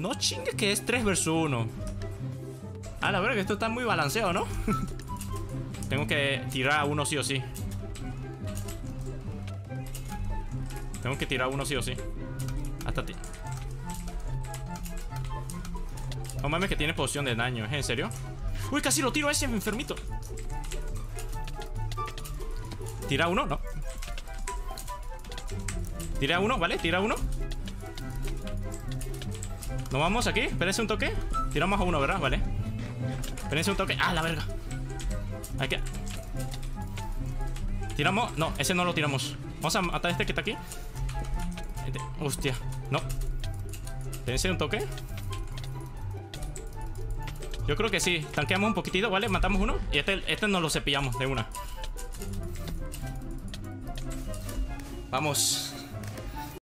No chingue que es 3 versus 1. Ah, la verdad que esto está muy balanceado, ¿no? Tengo que tirar a uno sí o sí. Tengo que tirar a uno sí o sí. Hasta ti. No mames que tiene posición de daño, ¿es en serio? Uy, casi lo tiro a ese enfermito. Tira uno, no. Tira uno, ¿vale? Tira uno. Nos vamos aquí, espérense un toque. Tiramos a uno, ¿verdad? Vale. Espérense un toque. ¡Ah, la verga! Hay que. Tiramos. No, ese no lo tiramos. Vamos a matar a este que está aquí. Este- Hostia, no. Espérense un toque. Yo creo que sí. Tanqueamos un poquitito, ¿vale? Matamos uno. Y este, este nos lo cepillamos de una. Vamos.